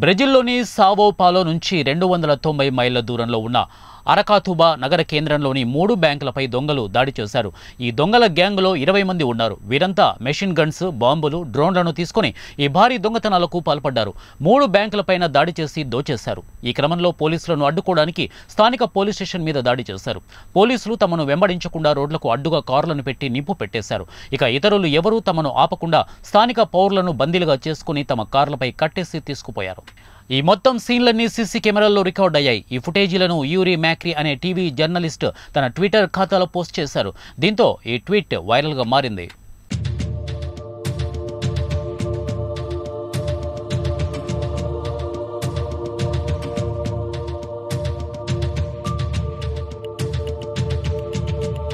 బ్రెజిల్లోని సావోపాలో నుంచి రెండు వందల తొంభై మైళ్ళ దూరంలో ఉన్న అరకాతుబా నగర కేంద్రంలోని మూడు బ్యాంకులపై దొంగలు దాడి చేశారు. ఈ దొంగల గ్యాంగ్లో ఇరవై మంది ఉన్నారు. వీరంతా మెషిన్ గన్స్ బాంబులు డ్రోన్లను తీసుకొని ఈ భారీ దొంగతనాలకు పాల్పడ్డారు. మూడు బ్యాంకులపైన దాడి చేసి దోచేశారు. ఈ క్రమంలో పోలీసులను అడ్డుకోవడానికి స్థానిక పోలీస్ స్టేషన్ మీద దాడి చేశారు. పోలీసులు తమను వెంబడించకుండా రోడ్లకు అడ్డుగా కార్లను పెట్టి నిప్పు పెట్టేశారు. ఇక ఇతరులు ఎవరూ తమను ఆపకుండా స్థానిక పౌరులను బందీలుగా చేసుకుని తమ కార్లపై కట్టేసి తీసుకుపోయారు. ఈ మొత్తం సీన్లన్నీ సీసీ కెమెరాల్లో రికార్డ్ అయ్యాయి. ఈ ఫుటేజీలను యూరి మ్యాక్రీ అనే టీవీ జర్నలిస్ట్ తన ట్విట్టర్ ఖాతాలో పోస్ట్ చేశారు. దీంతో ఈ ట్వీట్ వైరల్గా మారింది.